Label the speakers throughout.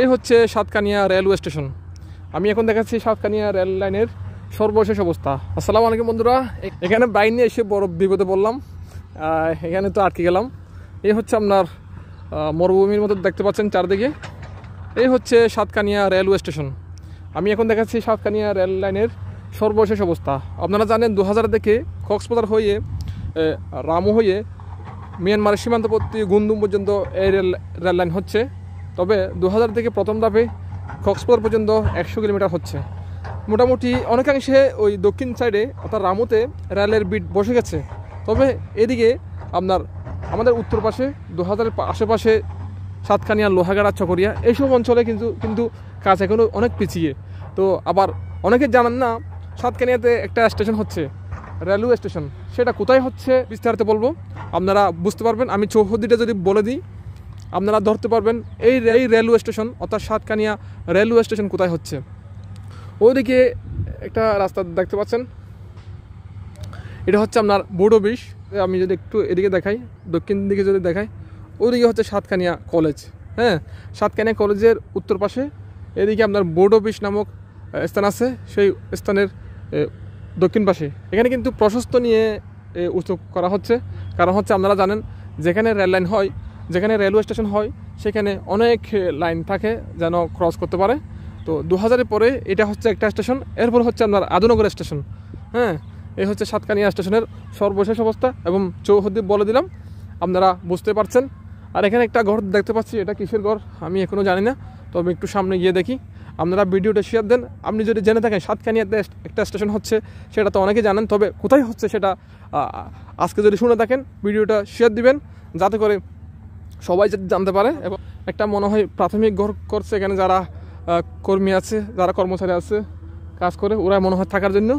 Speaker 1: এই হচ্ছে Satkania railway station. আমি এখন দেখাচ্ছি সাতকানিয়া রেল লাইনের সর্বশেষ অবস্থা। আসসালামু আলাইকুম বন্ধুরা। এখানে বাইক নিয়ে এসে বড় বিপদে বললাম এখানে তো আটকে গেলাম। এই হচ্ছে আপনার মরুভূমির মতো দেখতে পাচ্ছেন চারদিকে। এই হচ্ছে সাতকানিয়া রেলওয়ে স্টেশন। আমি এখন দেখাচ্ছি সাতকানিয়া রেল লাইনের সর্বশেষ অবস্থা। আপনারা জানেন দু হাজার থেকে কক্সবাজার হয়ে রামু হয়ে মিয়ানমারের সীমান্তবর্তী গুন্দুম পর্যন্ত এই রেল রেল লাইন হচ্ছে। তবে দু হাজার থেকে প্রথম ধাপে কক্সবাজার পর্যন্ত একশো কিলোমিটার হচ্ছে। মোটামুটি অনেকাংশে ওই দক্ষিণ সাইডে অর্থাৎ রামুতে রেলের বিট বসে গেছে। তবে এদিকে আপনার আমাদের উত্তর পাশে দু হাজারের আশেপাশে সাতখানিয়া লোহাগাড়া, চকরিয়া, এইসব অঞ্চলে কিন্তু কিন্তু কাজ এখনও অনেক পিছিয়ে। তো আবার অনেকে জানান না সাতখানিয়াতে একটা স্টেশন হচ্ছে রেলওয়ে স্টেশন সেটা কোথায় হচ্ছে বিস্তারিত বলব? আপনারা বুঝতে পারবেন। আমি চৌহদ্দিটা যদি বলে দিই আপনারা ধরতে পারবেন, এই এই রেলওয়ে স্টেশন, অর্থাৎ সাতকানিয়া রেলওয়ে স্টেশন কোথায় হচ্ছে? ওইদিকে একটা রাস্তা দেখতে পাচ্ছেন। এটা হচ্ছে আপনার বুড়ো বিষ আমি যদি একটু এদিকে দেখাই, দক্ষিণ দিকে যদি দেখাই, ওইদিকে হচ্ছে সাতকানিয়া কলেজ। হ্যাঁ সাতকানিয়া কলেজের উত্তর পাশে এদিকে আপনার বোর্ড অফিস নামক স্থান আছে। সেই স্থানের দক্ষিণ পাশে। এখানে কিন্তু প্রশস্ত নিয়ে উৎসব করা হচ্ছে। কারণ হচ্ছে আপনারা জানেন, যেখানে রেল লাইন হয় যেখানে রেলওয়ে স্টেশন হয়, সেখানে অনেক লাইন থাকে যেন ক্রস করতে পারে। তো দু হাজারের পরে এটা হচ্ছে একটা স্টেশন এরপর হচ্ছে আপনার আদনগর স্টেশন হ্যাঁ এই হচ্ছে সাতকানিয়া স্টেশনের সর্বশেষ অবস্থা এবং চৌহদ্দি বলে দিলাম, আপনারা বুঝতে পারছেন। আর এখানে একটা ঘর দেখতে পাচ্ছি, এটা কিসের ঘর আমি এখনও জানি না, তবে একটু সামনে গিয়ে দেখি। আপনারা ভিডিওটা শেয়ার দেন, আপনি যদি জেনে থাকেন সাতকানিয়াতে একটা স্টেশন হচ্ছে, সেটা তো অনেকে জানেন, তবে কোথায় হচ্ছে সেটা আজকে যদি শুনে থাকেন, ভিডিওটা শেয়ার দিবেন, যাতে করে সবাই যাতে জানতে পারে এবং একটা মনে হয় প্রাথমিক ঘর করছে, এখানে যারা কর্মী আছে, যারা কর্মচারী আছে, কাজ করে, ওরা মনে হয় থাকার জন্য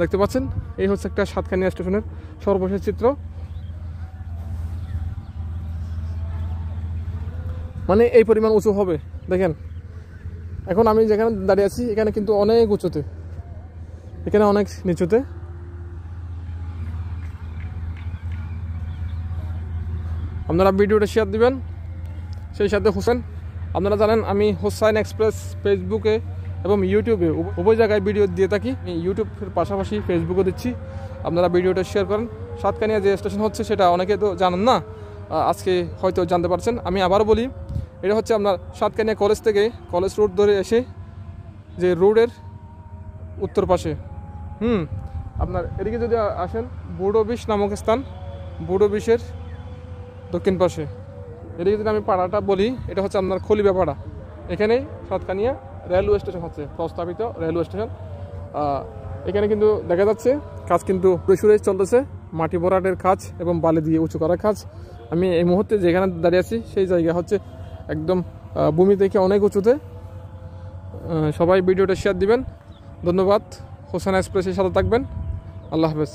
Speaker 1: দেখতে পাচ্ছেন, এই হচ্ছে একটা সাতখানিয়া স্টেশনের সর্বশেষ চিত্র। মানে এই পরিমাণ উঁচু হবে, দেখেন। এখন আমি যেখানে দাঁড়িয়ে আছি, এখানে কিন্তু অনেক উঁচুতে, এখানে অনেক নিচুতে। আপনারা ভিডিওটা শেয়ার দিবেন। সেই সাথে হোসেন, আপনারা জানেন আমি হোসাইন এক্সপ্রেস ফেসবুকে এবং ইউটিউবে উভয় জায়গায় ভিডিও দিয়ে থাকি। ইউটিউবের পাশাপাশি ফেসবুকও দিচ্ছি। আপনারা ভিডিওটা শেয়ার করেন। সাতকানিয়া যে স্টেশন হচ্ছে সেটা অনেকে তো জানেন না আজকে হয়তো জানতে পারছেন। আমি আবার বলি, এটা হচ্ছে আপনার সাতকানিয়া কলেজ থেকে কলেজ রোড ধরে এসে যে রোডের উত্তর পাশে। হুম, আপনার এদিকে যদি আসেন বুড়ো বিষ নামক স্থান। বুড়ো বিষের দক্ষিণ পাশে। এদিকে যদি আমি পাড়াটা বলি, এটা হচ্ছে আপনার খলিবা পাড়া। এখানেই সাতকানিয়া রেলওয়ে স্টেশন হচ্ছে, প্রস্তাবিত রেলওয়ে স্টেশন। এখানে কিন্তু দেখা যাচ্ছে, কাজ কিন্তু প্রচুরে চলতেছে। মাটি ভরাটের কাজ এবং বালি দিয়ে উঁচু করার কাজ। আমি এই মুহূর্তে যেখানে দাঁড়িয়ে আছি, সেই জায়গা হচ্ছে একদম ভূমি থেকে অনেক উঁচুতে। সবাই ভিডিওটা শেয়ার দিবেন। ধন্যবাদ। হোসেন এক্সপ্রেসের সাথে থাকবেন। আল্লাহ হাফেজ।